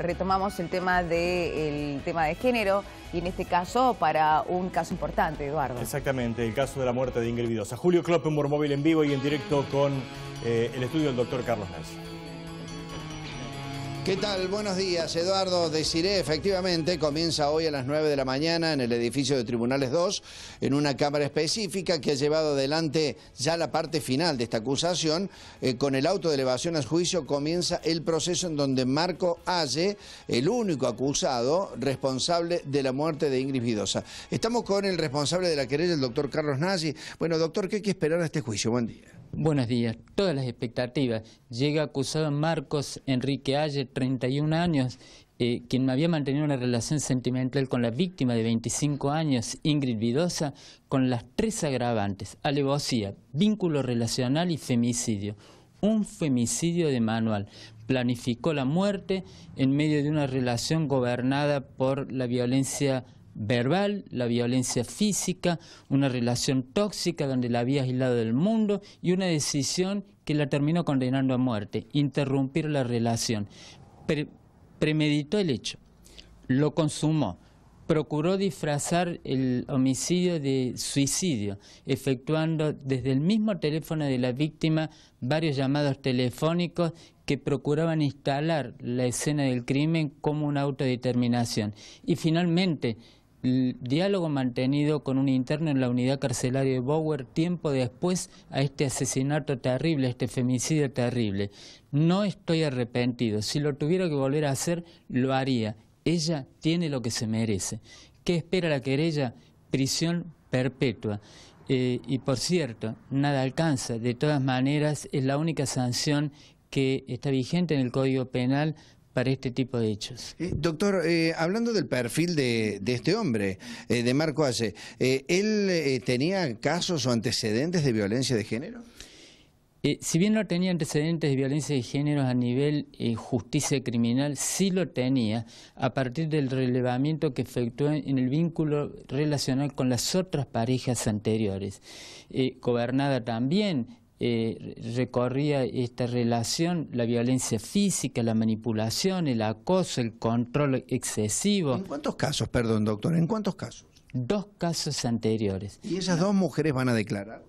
retomamos el tema, de, tema de género y en este caso para un caso importante, Eduardo. Exactamente, el caso de la muerte de Ingrid Vidosa. Julio Kloppenborg, móvil en vivo y en directo con eh, el estudio del doctor Carlos Nancy. ¿Qué tal? Buenos días, Eduardo Desiré. Efectivamente, comienza hoy a las 9 de la mañana en el edificio de Tribunales 2, en una cámara específica que ha llevado adelante ya la parte final de esta acusación. Eh, con el auto de elevación al juicio comienza el proceso en donde Marco Halle, el único acusado responsable de la muerte de Ingrid Vidosa. Estamos con el responsable de la querella, el doctor Carlos Nazi. Bueno, doctor, ¿qué hay que esperar a este juicio? Buen día. Buenos días. Todas las expectativas. Llega acusado Marcos Enrique Ayer, 31 años, eh, quien había mantenido una relación sentimental con la víctima de 25 años, Ingrid Vidosa, con las tres agravantes, alevosía, vínculo relacional y femicidio. Un femicidio de manual. Planificó la muerte en medio de una relación gobernada por la violencia verbal, la violencia física, una relación tóxica donde la había aislado del mundo y una decisión que la terminó condenando a muerte, interrumpir la relación. Premeditó el hecho, lo consumó, procuró disfrazar el homicidio de suicidio, efectuando desde el mismo teléfono de la víctima varios llamados telefónicos que procuraban instalar la escena del crimen como una autodeterminación. Y finalmente, diálogo mantenido con un interno en la unidad carcelaria de Bower tiempo después a este asesinato terrible, este femicidio terrible. No estoy arrepentido. Si lo tuviera que volver a hacer, lo haría. Ella tiene lo que se merece. ¿Qué espera la querella? Prisión perpetua. Eh, y por cierto, nada alcanza. De todas maneras, es la única sanción que está vigente en el Código Penal para este tipo de hechos. Eh, doctor, eh, hablando del perfil de, este hombre, eh, de Marco Ace, ¿él tenía casos o antecedentes de violencia de género? si bien no tenía antecedentes de violencia de género a nivel justicia criminal, sí lo tenía a partir del relevamiento que efectuó en el vínculo relacional con las otras parejas anteriores. gobernada también eh, recorría esta relación, la violencia física, la manipulación, el acoso, el control excesivo. ¿En cuántos casos, perdón doctor, en cuántos casos? Dos casos anteriores. ¿Y esas dos mujeres van a declarar?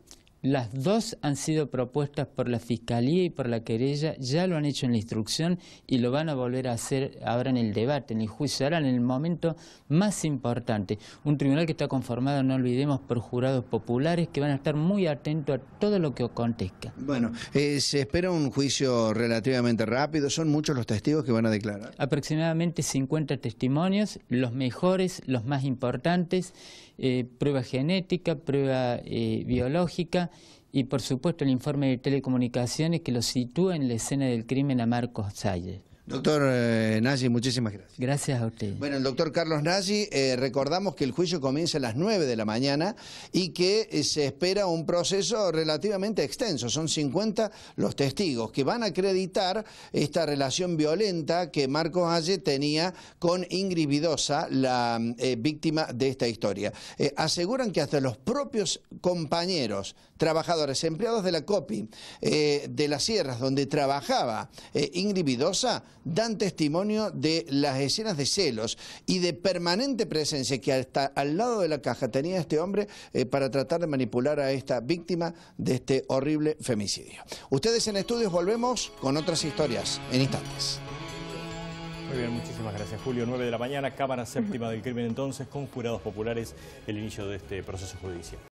Las dos han sido propuestas por la Fiscalía y por la querella, ya lo han hecho en la instrucción y lo van a volver a hacer ahora en el debate, en el juicio, ahora en el momento más importante. Un tribunal que está conformado, no olvidemos, por jurados populares que van a estar muy atentos a todo lo que acontezca. Bueno, eh, se espera un juicio relativamente rápido, ¿son muchos los testigos que van a declarar? Aproximadamente 50 testimonios, los mejores, los más importantes, eh, prueba genética, prueba eh, biológica, y por supuesto el informe de telecomunicaciones que lo sitúa en la escena del crimen a Marcos Salles. Doctor eh, Nazi, muchísimas gracias. Gracias a usted. Bueno, el doctor Carlos Nazi, eh, recordamos que el juicio comienza a las 9 de la mañana y que eh, se espera un proceso relativamente extenso. Son 50 los testigos que van a acreditar esta relación violenta que Marcos Halle tenía con Ingrid Vidosa, la víctima de esta historia. aseguran que hasta los propios compañeros, trabajadores, empleados de la COPI, de las sierras donde trabajaba Ingrid Vidosa, dan testimonio de las escenas de celos y de permanente presencia que hasta al lado de la caja tenía este hombre eh, para tratar de manipular a esta víctima de este horrible femicidio. Ustedes en estudios volvemos con otras historias en instantes. Muy bien, muchísimas gracias Julio. 9 de la mañana, Cámara Séptima del Crimen entonces, con jurados populares, el inicio de este proceso judicial.